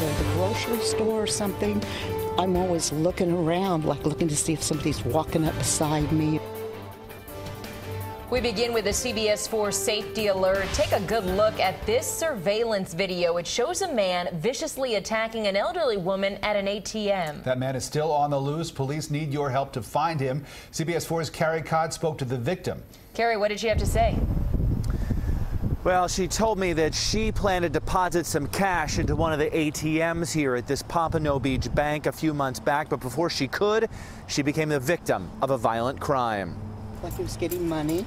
go to the grocery store or something, I'm always looking around, like looking to see if somebody's walking up beside me. We begin with a CBS 4 safety alert. Take a good look at this surveillance video. It shows a man viciously attacking an elderly woman at an ATM. That man is still on the loose. Police need your help to find him. CBS 4's Carey Codd spoke to the victim. Carey, what did she have to say? Well, she told me that she planned to deposit some cash into one of the ATMs here at this Pompano Beach bank a few months back, but before she could, she became the victim of a violent crime like he was getting money.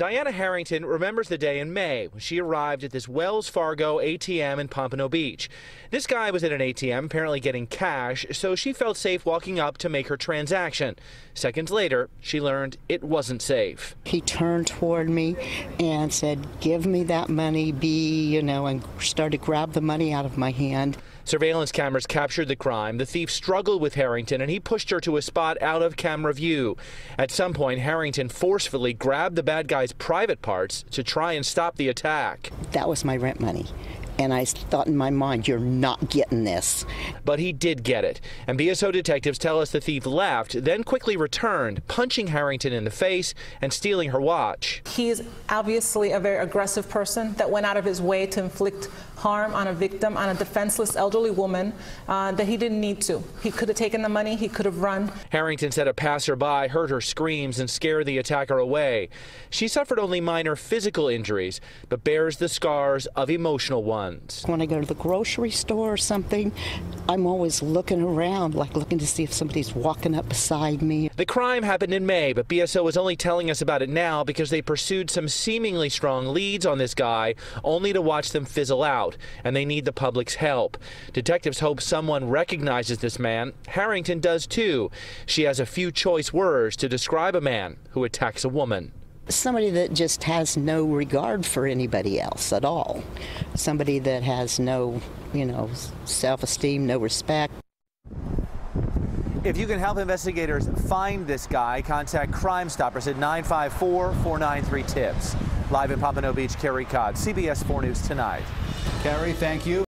Diana Harrington remembers the day in May when she arrived at this Wells Fargo ATM in Pompano Beach. This guy was at an ATM apparently getting cash, so she felt safe walking up to make her transaction. Seconds later, she learned it wasn't safe. He turned toward me and said, Give me that money, be, you know, and started to grab the money out of my hand. Surveillance cameras captured the crime. The thief struggled with Harrington and he pushed her to a spot out of camera view. At some point, Harrington forcefully grabbed the bad guy's private parts to try and stop the attack. That was my rent money. And I thought in my mind, you're not getting this. But he did get it. And BSO detectives tell us the thief left, then quickly returned, punching Harrington in the face and stealing her watch. He's obviously a very aggressive person that went out of his way to inflict harm on a victim, on a defenseless elderly woman uh, that he didn't need to. He could have taken the money, he could have run. Harrington said a passerby heard her screams and scared the attacker away. She suffered only minor physical injuries, but bears the scars of emotional ones. When I go to the grocery store or something, I'm always looking around, like looking to see if somebody's walking up beside me. The crime happened in May, but BSO is only telling us about it now because they pursued some seemingly strong leads on this guy, only to watch them fizzle out, and they need the public's help. Detectives hope someone recognizes this man. Harrington does too. She has a few choice words to describe a man who attacks a woman somebody that just has no regard for anybody else at all. Somebody that has no, you know, self esteem, no respect. If you can help investigators find this guy, contact Crime Stoppers at 954 493 TIPS. Live in Pompano Beach, Carey Codd, CBS 4 News Tonight. Carey, thank you.